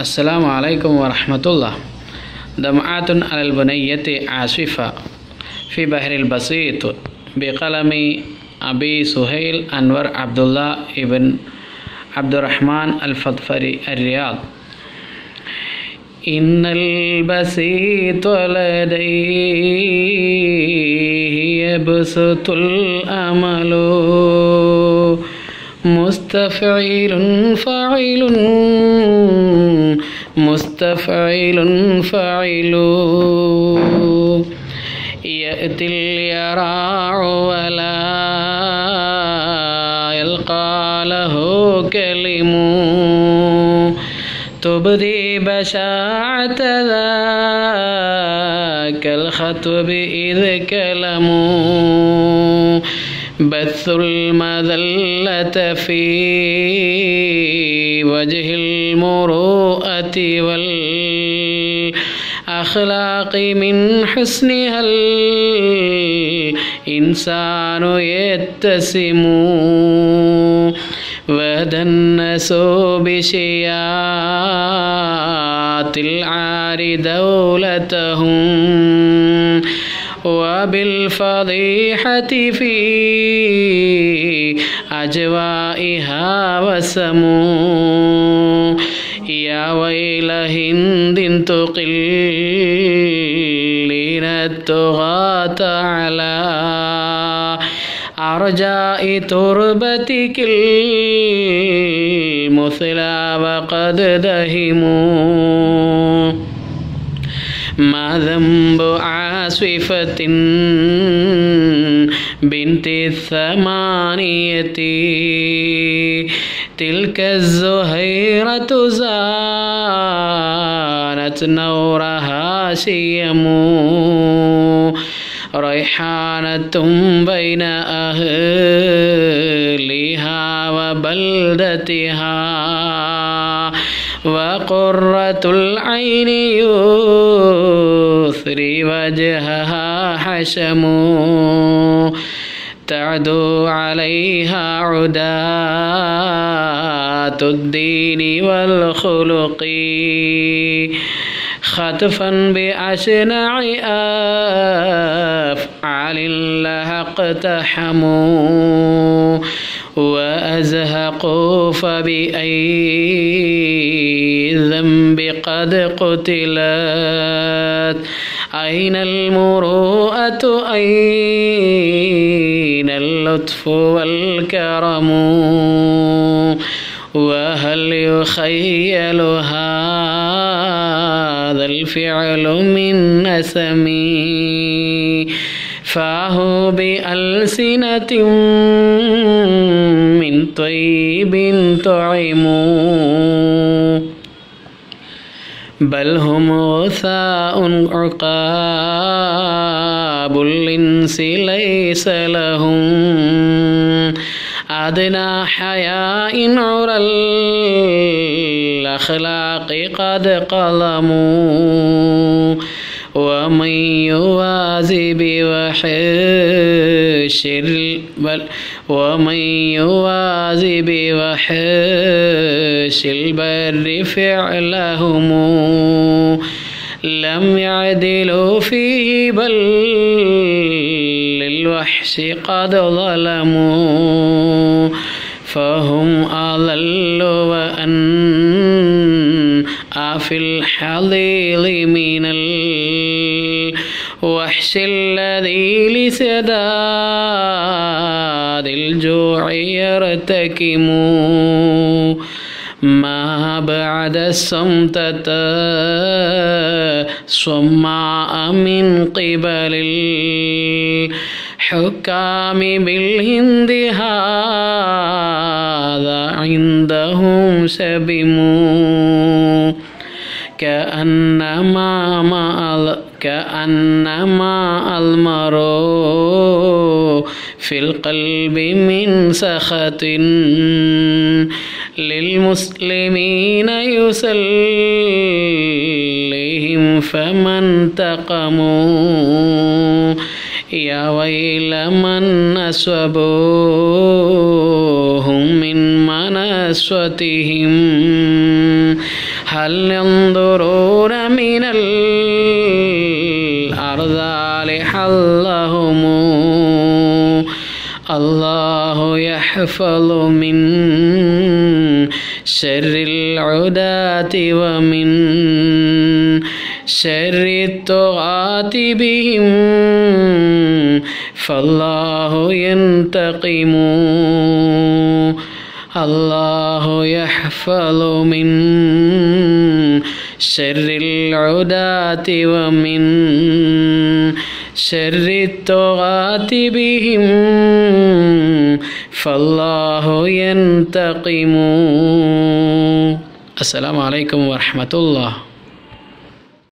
السلام عليكم ورحمة الله. دمعات على البنية عاصفة في بحر البسيط بقلم أبي سهيل أنور عبد الله ابن عبد الرحمن الفضفري الرياض. إن البسيط لديه يبسط الأمل. مستفعل فاعل. مستفعل فاعل. يأتي اليراع ولا يلقى له كلم. تبدي بشاعة ذاك الخطب إذ كلموا بث المذلة في وجه المروءة والأخلاق من حسنها الإنسان يتسم ودنسوا بشيات العار دولتهم وبالفضيحة في أجوائها وسموا يا ويل هند تقل الطغاة على أرجاء تربتك المثلى وقد دهموا. ما ذنب عاصفة بنت الثمانية؟ تلك الزهيرة زانت نورها شيم ريحانة بين أهلها وبلدتها. وقرة العين يثري وجهها حشم. تعدو عليها عداة الدين والخلق. خطفا بأشنع أفعال لها اقتحموا. وأزهقوا فبأي ذنب قد قتلت. أين المروءة؟ أين اللطف والكرم؟ وهل يخيل هذا الفعل من نسمي فاه بألسنة من طيب طعموا بل هم غثاء عقاب الإنس ليس لهم. أدنى حياء عرى الأخلاق قد قلموا. ومن يوازي بوحش بل ومن يوازي بوحش البر فعلهم لم يعدلوا فيه بل للوحش قد ظلموا فهم أضل وأن في الحضيض من لسداد الجوع يرتكم ما بعد الصمتة. صماء من قبل الحكام بالهند. هذا عندهم سبموا. كأنما مع كأنما المرء في القلب من سخط للمسلمين يسلهم فمن تقموا. يا ويل من نسبوهم من مناسوتهم. هل ينظرون من الأرذال حلهم الله يحفظ من شر العداة ومن شر الطغاة بهم فالله ينتقم الله يحفظ من شر العداة ومن شر الطغاة بهم فالله ينتقم السلام عليكم ورحمة الله